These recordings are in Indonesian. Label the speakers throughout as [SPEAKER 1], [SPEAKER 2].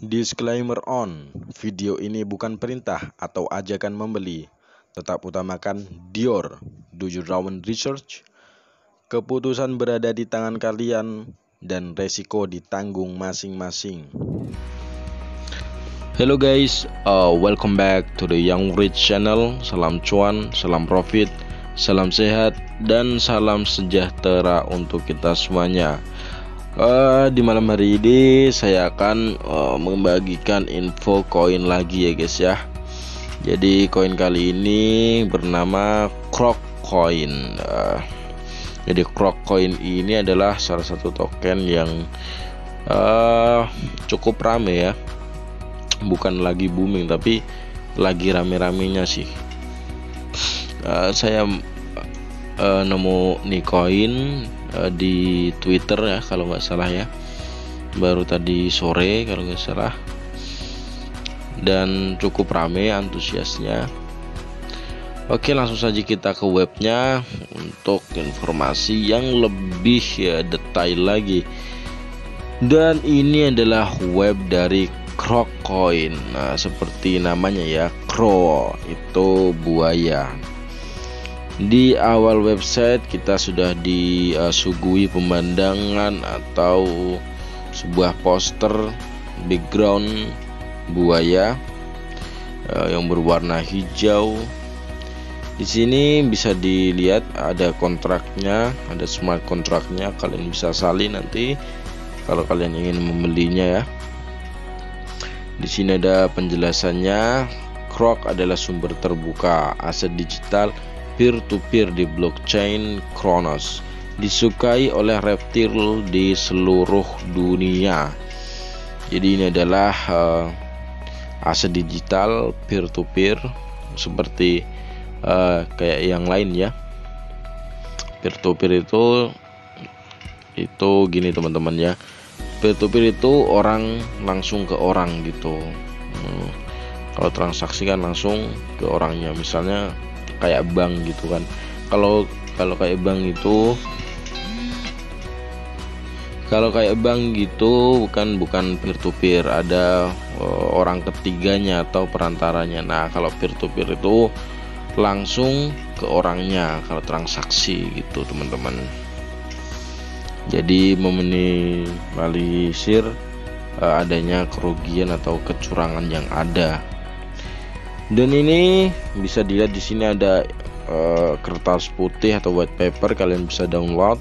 [SPEAKER 1] Disclaimer on, video ini bukan perintah atau ajakan membeli. Tetap utamakan Dior, do your own research. Keputusan berada di tangan kalian dan resiko ditanggung masing-masing. Hello guys, uh, welcome back to the Young Rich channel. Salam cuan, salam profit, salam sehat, dan salam sejahtera untuk kita semuanya. Uh, di malam hari ini saya akan uh, membagikan info koin lagi ya guys ya. Jadi koin kali ini bernama Croc Coin. Uh, jadi Croc Coin ini adalah salah satu token yang uh, cukup rame ya. Bukan lagi booming tapi lagi rame-ramenya sih. Uh, saya uh, nemu nih koin uh, di Twitter ya kalau nggak salah ya. Baru tadi sore kalau nggak salah. Dan cukup rame antusiasnya. Oke langsung saja kita ke webnya untuk informasi yang lebih ya, detail lagi. Dan ini adalah web dari Crocoin. Nah seperti namanya ya Cro itu buaya di awal website kita sudah disuguhi pemandangan atau sebuah poster background buaya eh, yang berwarna hijau. Di sini bisa dilihat ada kontraknya ada smart kontraknya. Kalian bisa salin nanti kalau kalian ingin membelinya ya. Di sini ada penjelasannya. Croc adalah sumber terbuka aset digital peer-to-peer di blockchain Kronos disukai oleh reptil di seluruh dunia. Jadi ini adalah uh, aset digital peer-to-peer seperti uh, kayak yang lain ya. Peer-to-peer itu itu gini teman-teman ya. Peer-to-peer itu orang langsung ke orang gitu. Hmm, kalau transaksi kan langsung ke orangnya. Misalnya kayak bank gitu kan. Kalau kalau kayak bank itu kalau kayak bank gitu bukan bukan peer to peer ada uh, orang ketiganya atau perantaranya. Nah kalau peer to peer itu langsung ke orangnya kalau transaksi gitu teman-teman. Jadi meminimalisir uh, adanya kerugian atau kecurangan yang ada dan ini bisa dilihat di sini ada uh, kertas putih atau white paper kalian bisa download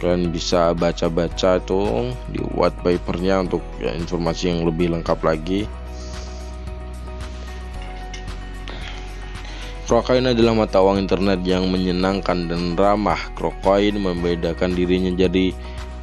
[SPEAKER 1] kalian bisa baca-baca itu di white papernya untuk ya, informasi yang lebih lengkap lagi Krokoin adalah mata uang internet yang menyenangkan dan ramah. Krokoin membedakan dirinya jadi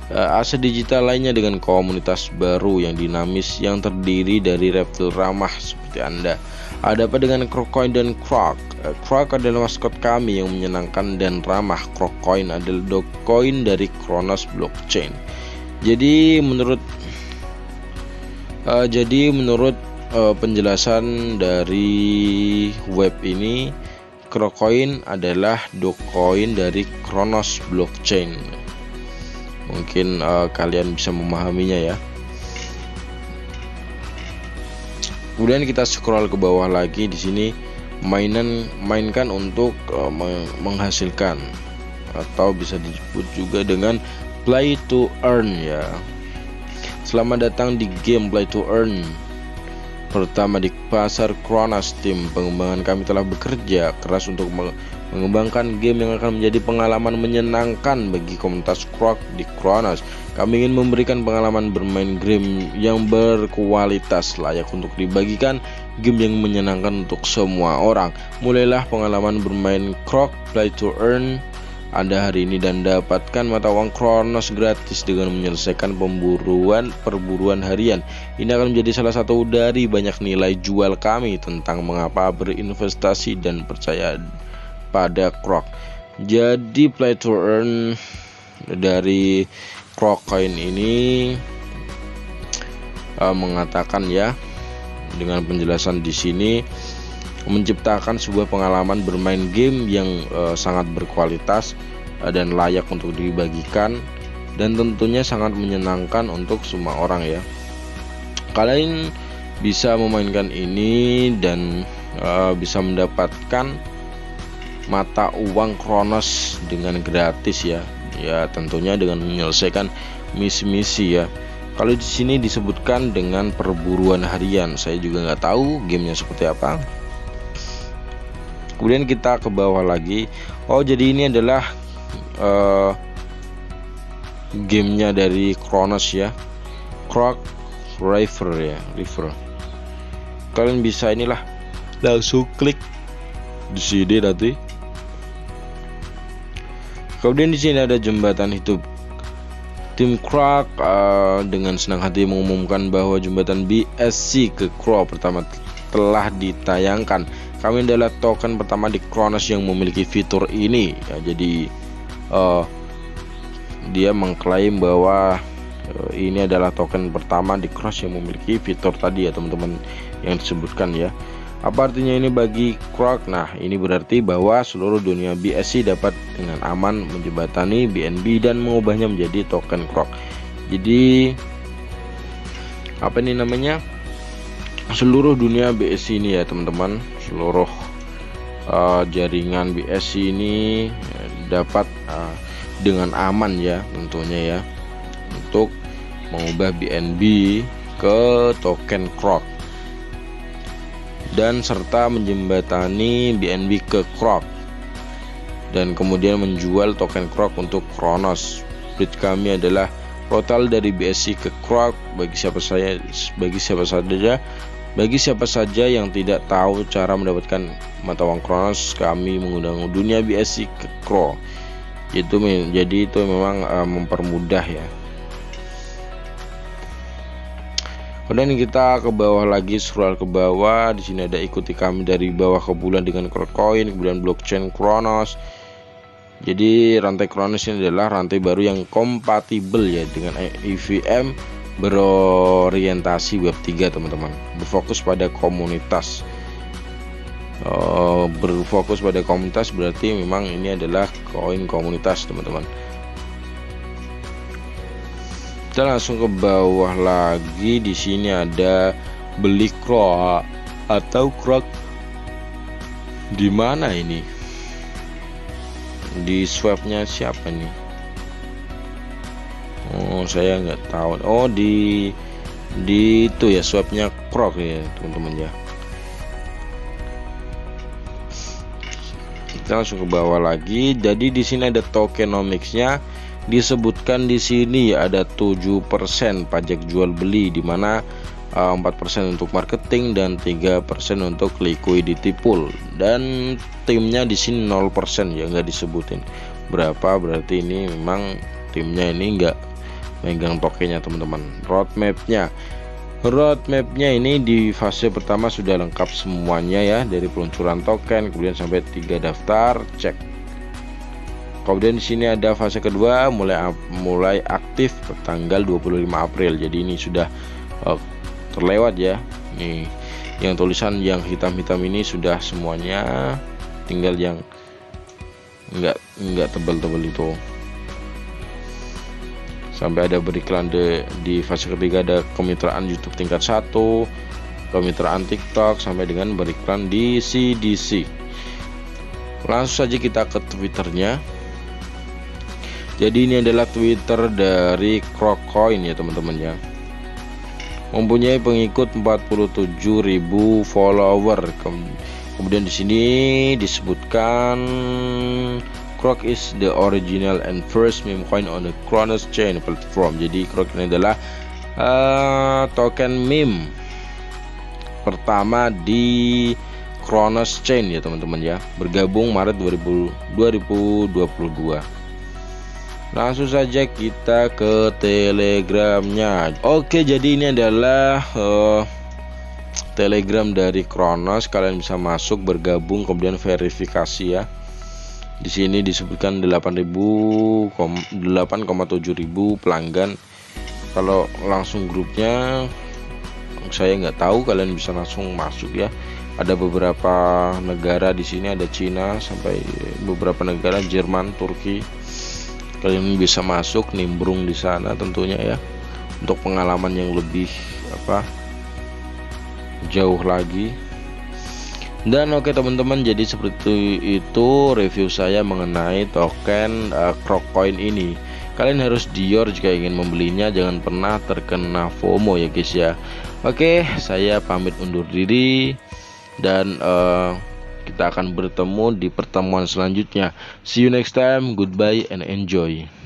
[SPEAKER 1] aset digital lainnya dengan komunitas baru yang dinamis yang terdiri dari reptil ramah seperti Anda. Ada apa dengan Crocoin dan Croc? Croc adalah maskot kami yang menyenangkan dan ramah. Crocoin adalah dogecoin dari Kronos blockchain. Jadi menurut uh, jadi menurut uh, penjelasan dari web ini Crocoin adalah dogecoin dari Kronos blockchain. Mungkin uh, kalian bisa memahaminya ya. kemudian kita scroll ke bawah lagi. Di sini mainan mainkan untuk uh, menghasilkan. Atau bisa disebut juga dengan play to earn ya. Selamat datang di game play to earn. Pertama di pasar Kronos tim pengembangan kami telah bekerja keras untuk mengembangkan game yang akan menjadi pengalaman menyenangkan bagi komunitas Krok di Kronos. Kami ingin memberikan pengalaman bermain game yang berkualitas layak untuk dibagikan, game yang menyenangkan untuk semua orang. Mulailah pengalaman bermain Krok Play to Earn anda hari ini dan dapatkan mata uang Kronos gratis dengan menyelesaikan pemburuan perburuan harian. Ini akan menjadi salah satu dari banyak nilai jual kami tentang mengapa berinvestasi dan percaya pada Croc. Jadi play to earn dari Croc Coin ini uh, mengatakan ya dengan penjelasan di sini menciptakan sebuah pengalaman bermain game yang uh, sangat berkualitas uh, dan layak untuk dibagikan dan tentunya sangat menyenangkan untuk semua orang ya. kalian bisa memainkan ini dan uh, bisa mendapatkan mata uang Kronos dengan gratis ya. Ya tentunya dengan menyelesaikan misi-misi ya. Kalau di sini disebutkan dengan perburuan harian. Saya juga nggak tahu gamenya seperti apa. Kemudian kita ke bawah lagi. Oh jadi ini adalah uh, gamenya dari Kronos ya. Croc River ya River. Kalian bisa inilah langsung klik di sini nanti kemudian di sini ada jembatan hidup tim Croc uh, dengan senang hati mengumumkan bahwa jembatan BSC ke Crow pertama telah ditayangkan. Kami adalah token pertama di Kronos yang memiliki fitur ini. Ya, jadi uh, dia mengklaim bahwa uh, ini adalah token pertama di cross yang memiliki fitur tadi ya teman-teman yang disebutkan ya apa artinya ini bagi Krok? Nah ini berarti bahwa seluruh dunia BSC dapat dengan aman menjembatani BNB dan mengubahnya menjadi token Krok. Jadi apa ini namanya seluruh dunia BSC ini ya teman-teman seluruh uh, jaringan BSC ini dapat uh, dengan aman ya tentunya ya untuk mengubah BNB ke token Krok dan serta menjembatani BNB ke Krok dan kemudian menjual token Krok untuk Kronos. Bridge kami adalah total dari BSC ke Krok bagi siapa saya bagi siapa saja bagi siapa saja yang tidak tahu cara mendapatkan mata uang Kronos kami mengundang dunia BSC ke Krok itu jadi itu memang uh, mempermudah ya kemudian kita ke bawah lagi scroll ke bawah di sini ada ikuti kami dari bawah ke bulan dengan koin kemudian blockchain Kronos. Jadi rantai Kronos ini adalah rantai baru yang kompatibel ya dengan EVM berorientasi web 3 teman-teman. Berfokus pada komunitas. Uh, berfokus pada komunitas berarti memang ini adalah koin komunitas teman-teman kita langsung ke bawah lagi. Di sini ada beli krok atau krok di mana ini? Di swapnya siapa nih Oh saya nggak tahu. Oh di di itu ya swapnya krok ya teman-teman ya. Kita langsung ke bawah lagi. Jadi di sini ada tokenomicsnya disebutkan di sini ada 7% pajak jual beli di mana uh, 4% untuk marketing dan 3% untuk liquidity pool. Dan timnya di sini 0% ya nggak disebutin berapa. Berarti ini memang timnya ini nggak megang tokennya teman-teman. Roadmapnya. Roadmapnya ini di fase pertama sudah lengkap semuanya ya dari peluncuran token kemudian sampai tiga daftar cek kemudian di sini ada fase kedua mulai mulai aktif tanggal 25 April. Jadi ini sudah uh, terlewat ya. Nih yang tulisan yang hitam-hitam ini sudah semuanya tinggal yang enggak enggak tebal-tebal itu. Sampai ada beriklan de, di fase ketiga ada kemitraan YouTube tingkat 1 kemitraan TikTok sampai dengan beriklan di CDC langsung saja kita ke twitternya jadi ini adalah twitter dari Crocoin ya teman-teman ya mempunyai pengikut 47.000 follower kemudian di sini disebutkan Croc is the original and first meme coin on the Kronos chain platform. Jadi Croc ini adalah uh, token meme pertama di Kronos chain ya teman-teman ya. Bergabung Maret 2000, 2022. Langsung saja kita ke telegramnya. Oke, jadi ini adalah uh, telegram dari Kronos. Kalian bisa masuk, bergabung, kemudian verifikasi ya di sini disebutkan 8000 8,7 ribu pelanggan kalau langsung grupnya saya nggak tahu kalian bisa langsung masuk ya ada beberapa negara di sini ada Cina sampai beberapa negara Jerman Turki kalian bisa masuk nimbrung di sana tentunya ya. Untuk pengalaman yang lebih apa jauh lagi. Dan oke teman-teman jadi seperti itu review saya mengenai token uh, Croccoin ini. Kalian harus dior jika ingin membelinya. Jangan pernah terkena FOMO ya guys ya. Oke saya pamit undur diri. Dan uh, kita akan bertemu di pertemuan selanjutnya. See you next time. Goodbye and enjoy